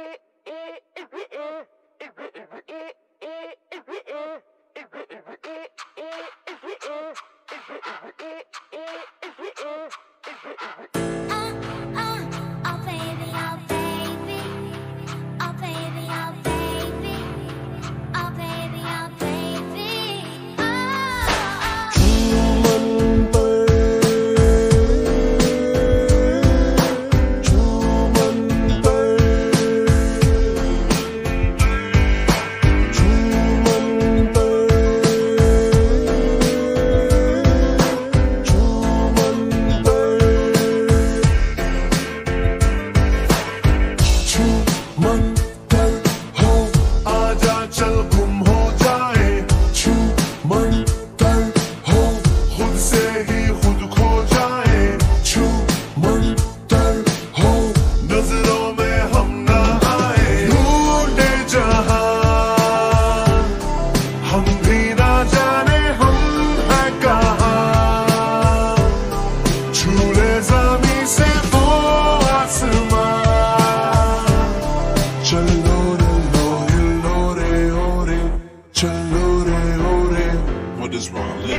it.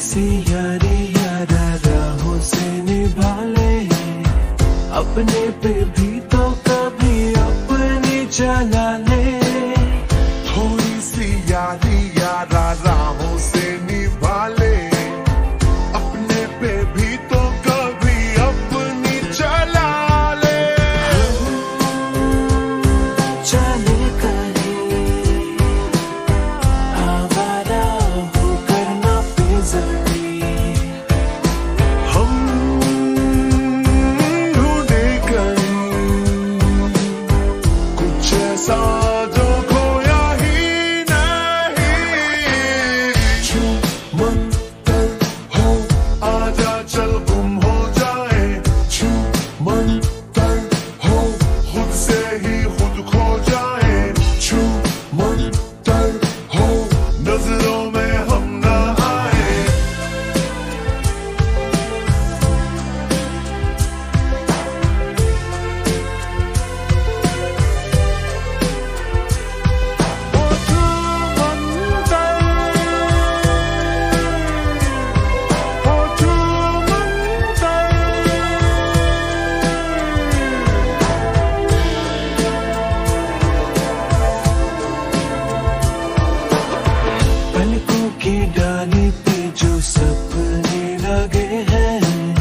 से यारी यारा राहों से निभाले अपने पे भी तो कभी अपने चला की डाली पे जो सपने लगे हैं।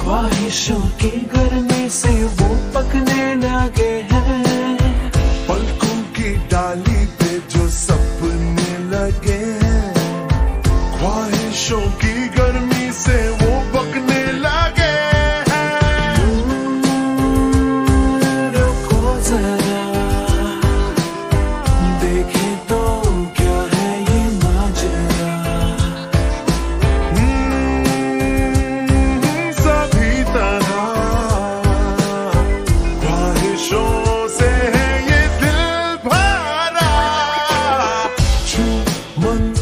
ख्वाहिशों की गर्मी से वो पकने लगे हैं। पलकों की डाली पे जो सपने लगे हैं। ख्वाहिशों की गर्मी से mừng